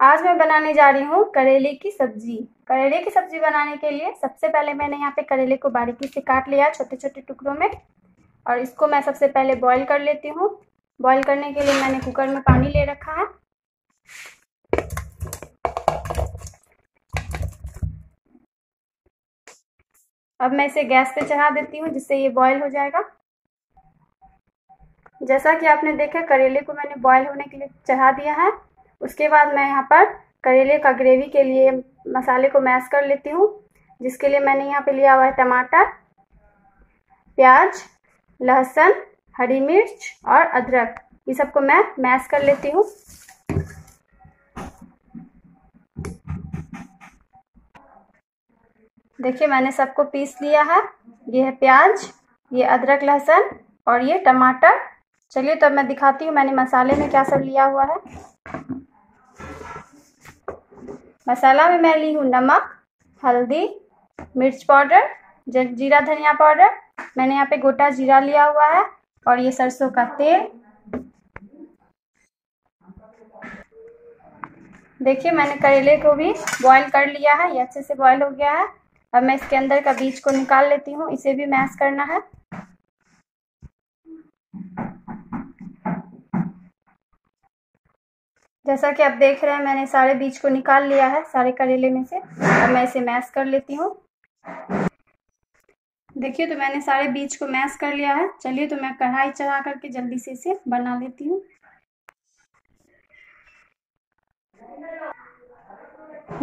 आज मैं बनाने जा रही हूँ करेले की सब्ज़ी। करेले की सब्ज़ी बनाने के लिए सबसे पहले मैंने यहाँ पे करेले को बारीकी से काट लिया छोटे छोटे टुकड़ों में और इसको मैं सबसे पहले बॉईल कर लेती हूँ। बॉईल करने के लिए मैंने कुकर में पानी ले रखा है। अब मैं इसे गैस पे चढ़ा देती हूँ जिससे ये बॉईल हो जाएगा। जैसा कि आपने देखा करेले को मैंने बॉईल होने के लिए चढ़ा दिया है। उसके बाद मैं यहाँ पर करेले का ग्रेवी के लिए मसाले को मैश कर लेती हूँ, जिसके लिए मैंने यहाँ पे लिया हुआ है टमाटर, प्याज, लहसुन, हरी मिर्च और अदरक। ये सबको मैं मैश कर लेती हूँ। देखिए, मैंने सबको पीस लिया है। ये है प्याज, ये अदरक, लहसुन और ये टमाटर। चलिए तो मैं दिखाती हूँ मैंने मसाले में क्या सब लिया हुआ है। मसाला में मैं ली हूँ नमक, हल्दी, मिर्च पाउडर जीरा धनिया पाउडर। मैंने यहाँ पे गोटा जीरा लिया हुआ है और ये सरसों का तेल। देखिए, मैंने करेले को भी बॉईल कर लिया है, ये अच्छे से बॉईल हो गया है। अब मैं इसके अंदर का बीज को निकाल लेती हूँ, इसे भी मैश करना है। जैसा कि आप देख रहे हैं, मैंने सारे बीज को निकाल लिया है, सारे करेले में से। अब मैं इसे मैश कर लेती हूँ। देखिए तो मैंने सारे बीज को मैश कर लिया है। चलिए तो मैं कढ़ाई चढ़ा करके जल्दी से इसे बना लेती हूँ।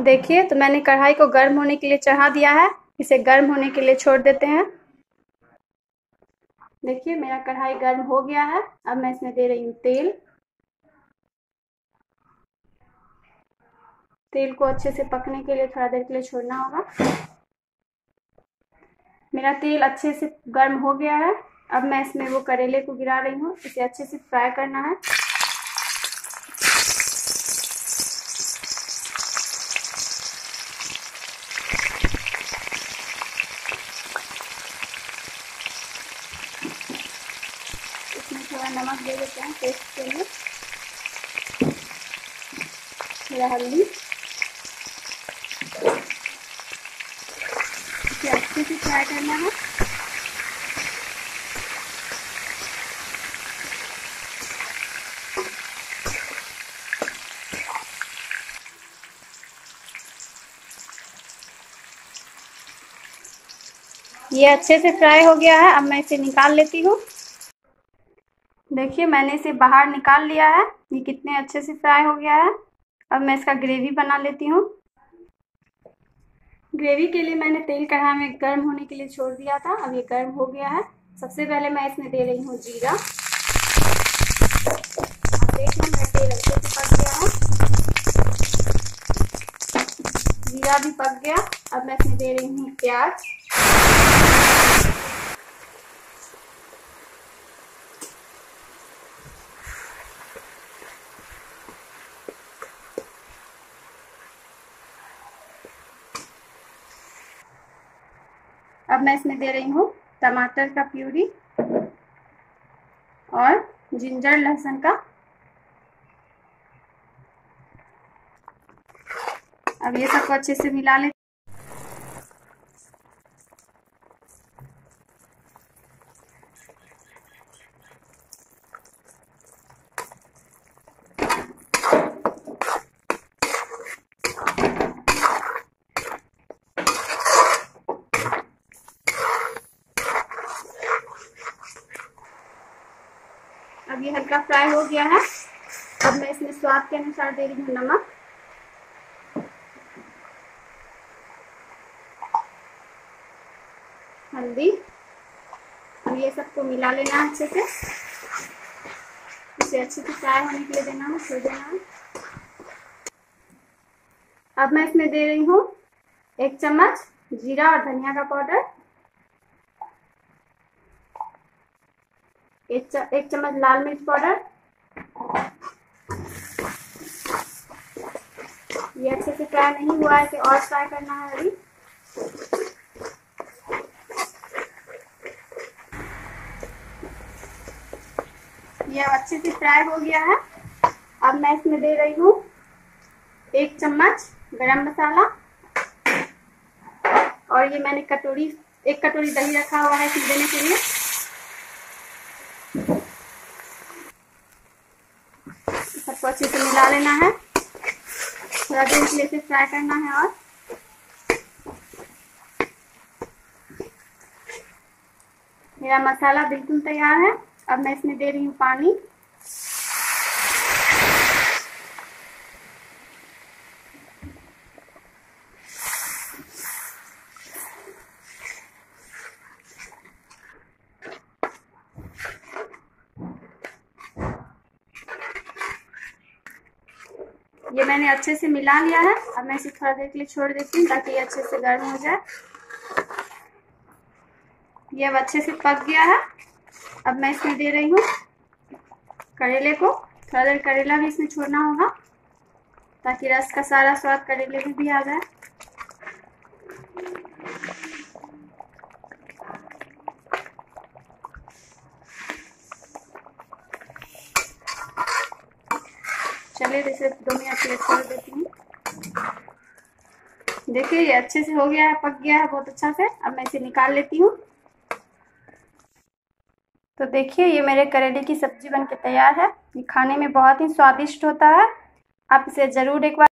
देखिए तो मैंने कढ़ाई को गर्म होने के लिए चढ़ा दिया है। इसे गर्म होने के लिए छोड़ देते हैं। देखिए, मेरा कढ़ाई गर्म हो गया है। अब मैं इसमें दे रही हूँ तेल। तेल को अच्छे से पकने के लिए थोड़ा देर के लिए छोड़ना होगा। मेरा तेल अच्छे से गर्म हो गया है। अब मैं इसमें वो करेले को गिरा रही हूँ, इसे अच्छे से फ्राई करना है। इसमें थोड़ा नमक दे देते हैं टेस्ट के लिए। थोड़ा हल्दी इसे अच्छे से फ्राई करना है ये अच्छे से फ्राई हो गया है, अब मैं इसे निकाल लेती हूँ। देखिए, मैंने इसे बाहर निकाल लिया है। ये कितने अच्छे से फ्राई हो गया है। अब मैं इसका ग्रेवी बना लेती हूँ। ग्रेवी के लिए मैंने तेल कढ़ाई में गर्म होने के लिए छोड़ दिया था। अब ये गर्म हो गया है। सबसे पहले मैं इसमें दे रही हूँ जीरा। अब तेल अच्छे से पक गया है। जीरा भी पक गया। अब मैं इसमें दे रही हूँ प्याज। अब मैं इसमें दे रही हूँ टमाटर का प्यूरी और जिंजर लहसुन का। अब ये सबको अच्छे से मिला ले हल्का फ्राई हो गया है। अब मैं इसमें स्वाद के अनुसार दे रही हूँ नमक। हल्दी। अब ये सबको मिला लेना है अच्छे से। इसे अच्छे से फ्राई होने के लिए देना है, छोड़ देना है। अब मैं इसमें दे रही हूँ एक चम्मच जीरा और धनिया का पाउडर। एक चम्मच लाल मिर्च पाउडर। ये अच्छे से फ्राई नहीं हुआ है इसे और फ्राई करना है अभी। ये अच्छे से फ्राई हो गया है। अब मैं इसमें दे रही हूँ एक चम्मच गरम मसाला। और ये मैंने कटोरी, एक कटोरी दही रखा हुआ है देने के लिए। सबको अच्छे से मिला लेना है। थोड़ा देर के लिए इसे फ्राई करना है और। मेरा मसाला बिल्कुल तैयार है। अब मैं इसमें दे रही हूँ पानी। ये मैंने अच्छे से मिला लिया है। अब मैं इसे थोड़ा देर के लिए छोड़ देती हूँ ताकि ये अच्छे से गर्म हो जाए। ये अब अच्छे से पक गया है। अब मैं इसमें दे रही हूँ करेले को। थोड़ा देर करेला भी इसमें छोड़ना होगा ताकि रस का सारा स्वाद करेले में भी आ जाए। चलिए इसे दो मिनट के लिए छोड़ देती हूँ। देखिए, ये अच्छे से हो गया है, पक गया है, बहुत अच्छा से। अब मैं इसे निकाल लेती हूँ। तो देखिए, ये मेरे करेले की सब्ज़ी बनके तैयार है। ये खाने में बहुत ही स्वादिष्ट होता है। आप इसे ज़रूर एक बार